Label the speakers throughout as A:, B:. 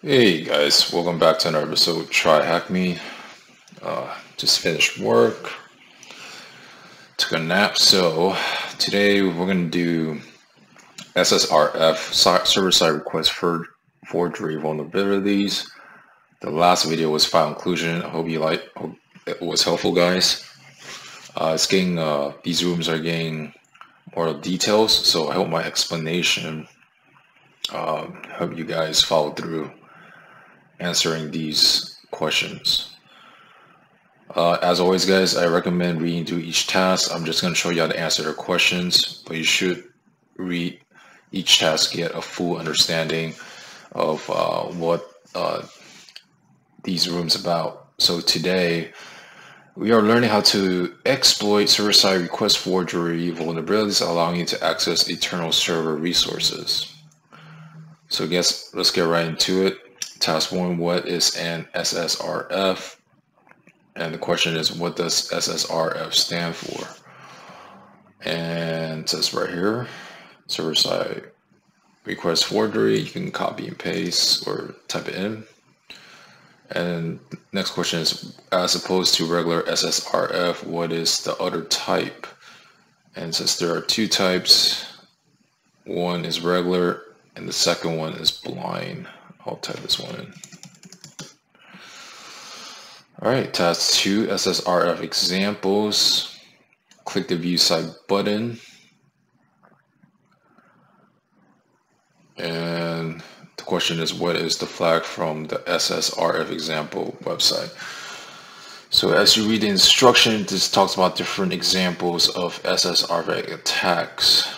A: Hey guys, welcome back to another episode. TryHackMe. Uh, just finished work, took a nap. So today we're gonna do SSRF server-side request for forgery vulnerabilities. The last video was file inclusion. I hope you like. Hope it was helpful, guys. Uh, it's getting uh, these rooms are getting more details, so I hope my explanation um, help you guys follow through answering these questions. Uh, as always, guys, I recommend reading through each task. I'm just going to show you how to answer the questions, but you should read each task, get a full understanding of uh, what uh, these rooms about. So today, we are learning how to exploit server-side request forgery vulnerabilities, allowing you to access eternal server resources. So I guess let's get right into it. Task one, what is an SSRF? And the question is, what does SSRF stand for? And it says right here, server-side request forgery. You can copy and paste or type it in. And next question is, as opposed to regular SSRF, what is the other type? And since there are two types, one is regular and the second one is blind. I'll type this one in. All right, task two, SSRF examples. Click the view site button. And the question is, what is the flag from the SSRF example website? So as you read the instruction, this talks about different examples of SSRF attacks.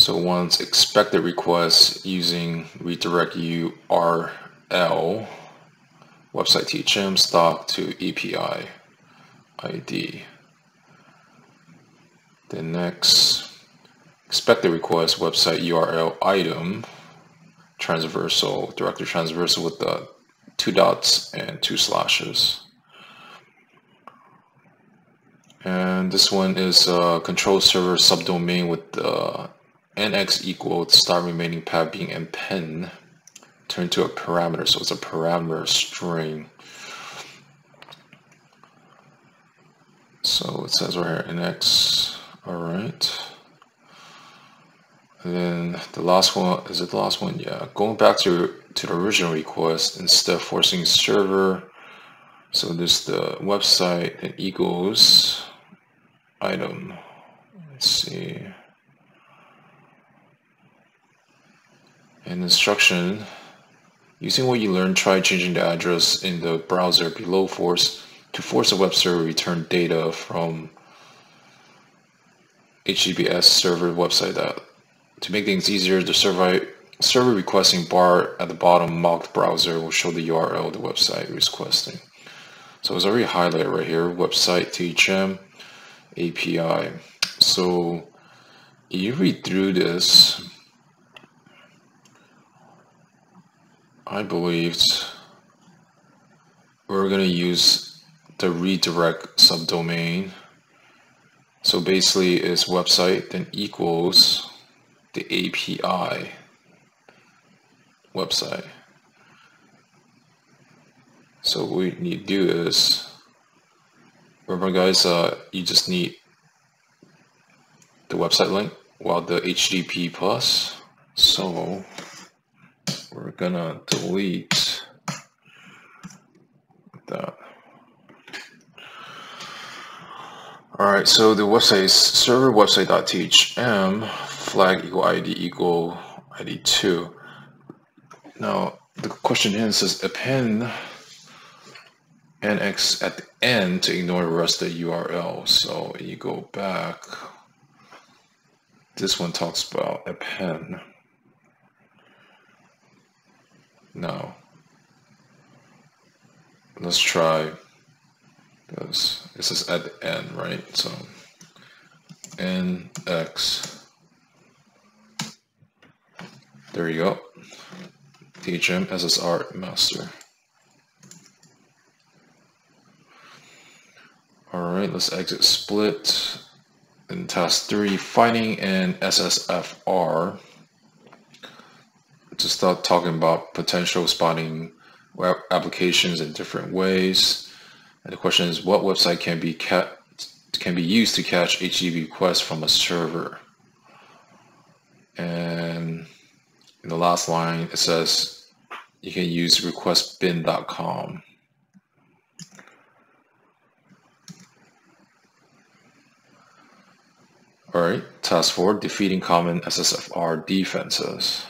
A: So once expected request using redirect URL website THM stock to API ID. The next expected request website URL item transversal directory transversal with the two dots and two slashes. And this one is a control server subdomain with the nx equals start remaining path being append turned to a parameter. So it's a parameter string. So it says right here nx all right and then the last one is it the last one? Yeah going back to to the original request instead of forcing server so this the website and equals item. Let's see An instruction, using what you learned, try changing the address in the browser below force to force a web server return data from HTTPS server website that to make things easier, the server server requesting bar at the bottom mocked browser will show the URL of the website requesting. So it's already highlighted right here, website THM API. So you read through this, I believed we're going to use the redirect subdomain. So basically it's website then equals the API website. So what we need to do is, remember guys, uh, you just need the website link while the HTTP plus. So we're gonna delete that. All right, so the website is server website.thm flag equal ID equal ID2. Now, the question here says append nx at the end to ignore the rest of the URL. So you go back. This one talks about append. Now, let's try this. This is at the end, right? So nx. There you go. THM SSR master. All right, let's exit split. In task three, finding an SSFR to start talking about potential spotting web applications in different ways. And the question is, what website can be can be used to catch HTTP requests from a server? And in the last line, it says you can use requestbin.com. All right, task four, defeating common SSFR defenses.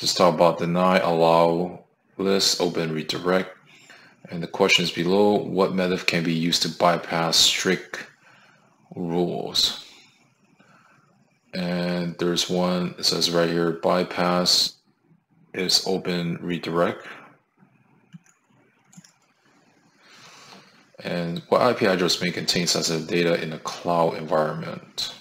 A: Just talk about deny, allow, list, open, redirect. And the questions below, what method can be used to bypass strict rules? And there's one, it says right here, bypass is open redirect. And what IP address may contain sensitive data in a cloud environment?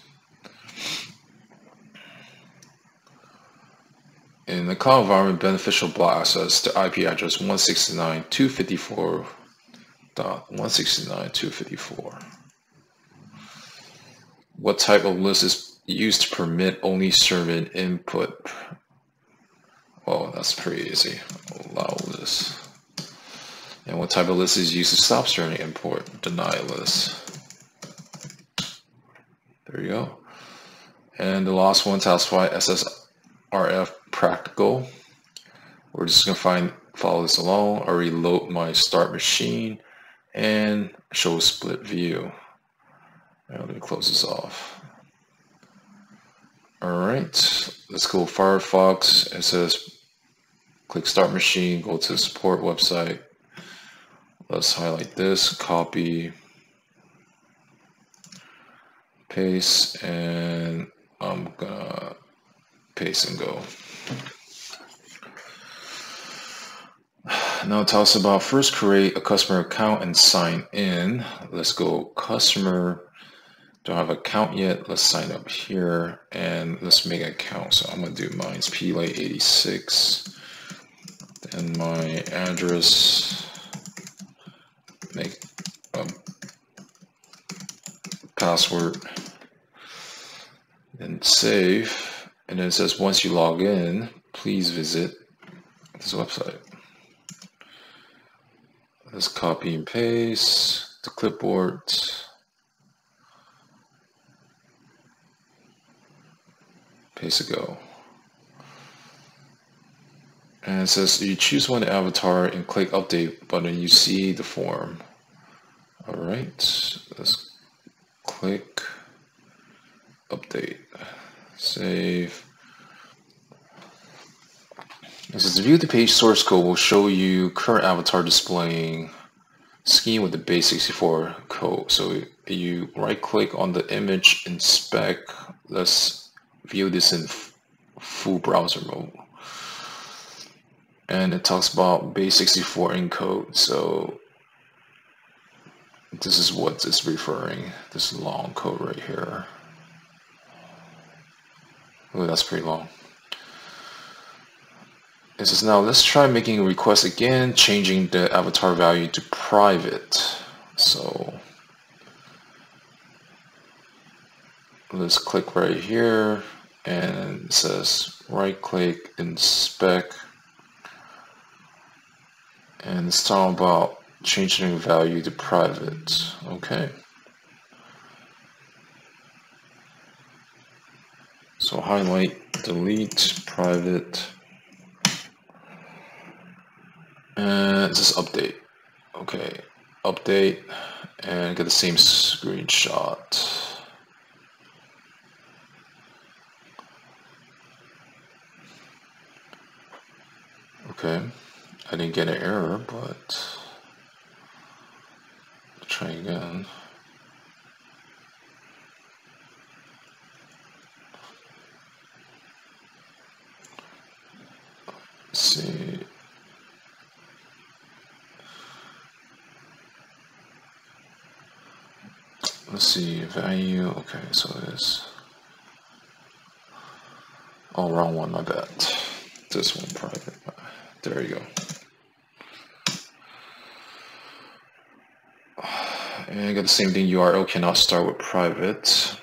A: In the cloud environment, beneficial block access to IP address 169.254.169.254. What type of list is used to permit only certain input? Oh, that's pretty easy. Allow list. And what type of list is used to stop certain import deny list? There you go. And the last one, Taskify SSRF practical. We're just gonna find follow this along or reload my start machine and show split view. Now let me close this off. All right, let's go Firefox. It says click start machine, go to support website. Let's highlight this, copy, paste, and I'm gonna paste and go. Now tell us about first create a customer account and sign in. Let's go customer, don't have account yet. Let's sign up here and let's make an account. So I'm gonna do mine's play86 and my address make a password and save and then it says once you log in please visit this website. Let's copy and paste the clipboard. Paste a go. And it says you choose one avatar and click update button. You see the form. All right let's click update save. This is to view the page source code will show you current avatar displaying scheme with the base64 code. So you right click on the image inspect let's view this in full browser mode. And it talks about base64 encode so this is what it's referring this long code right here oh that's pretty long it says now let's try making a request again changing the avatar value to private so let's click right here and it says right click inspect and it's talking about changing value to private. Okay. So highlight, delete, private, uh, and just update. Okay, update and get the same screenshot. Okay. I didn't get an error, but try again. Let's see. Let's see, value, okay, so it is. Oh, wrong one, my bad. This one private. There you go. And I got the same thing, URL cannot start with private.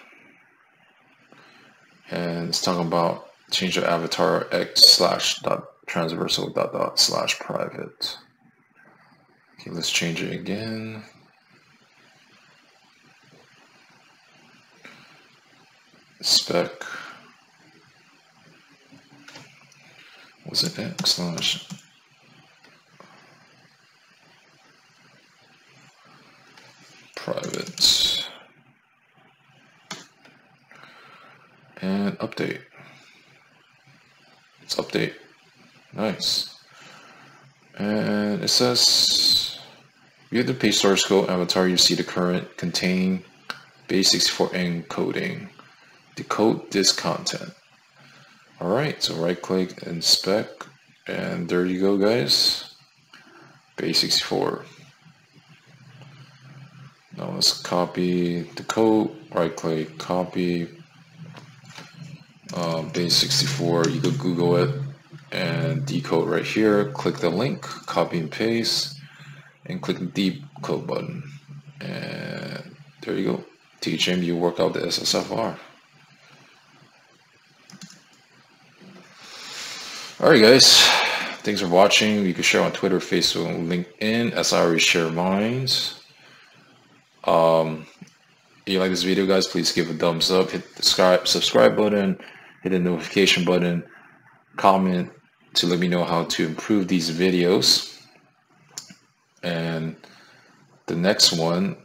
A: And it's talking about change the avatar x slash dot transversal dot dot slash private. Okay, let's change it again. Spec was it x slash private and update. Let's update. Nice. And it says view the page source code avatar you see the current contain base64 encoding. Decode this content. Alright, so right click inspect and there you go guys. Base64. Now let's copy the code, right click, copy, uh, base64, you could Google it and decode right here, click the link, copy and paste, and click the decode button. And there you go. THM, you work out the SSFR. Alright guys, thanks for watching. You can share on Twitter, Facebook, and LinkedIn as I already share mine. Um, if you like this video guys, please give a thumbs up, hit the subscribe button, hit the notification button, comment to let me know how to improve these videos. And the next one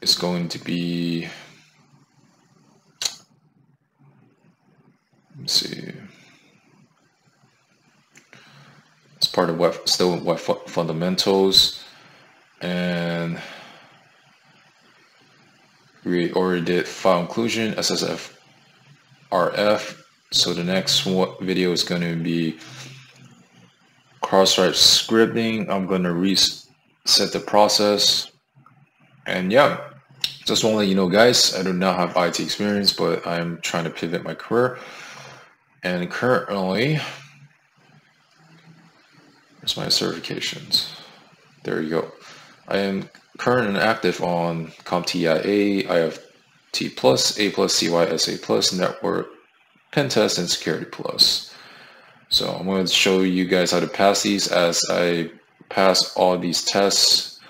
A: is going to be, let me see. It's part of web, still web fundamentals and we already did file inclusion, SSF, RF. So the next video is going to be cross-site scripting. I'm going to reset the process. And yeah, just want to let you know, guys, I do not have IT experience, but I'm trying to pivot my career. And currently, My certifications. There you go. I am current and active on CompTIA, ITF Plus, A Plus, CySA Plus, Network, Pentest, and Security Plus. So I'm going to show you guys how to pass these as I pass all these tests.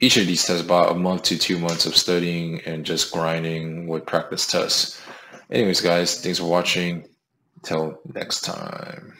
A: Each of these tests about a month to two months of studying and just grinding with practice tests. Anyways, guys, thanks for watching. Till next time.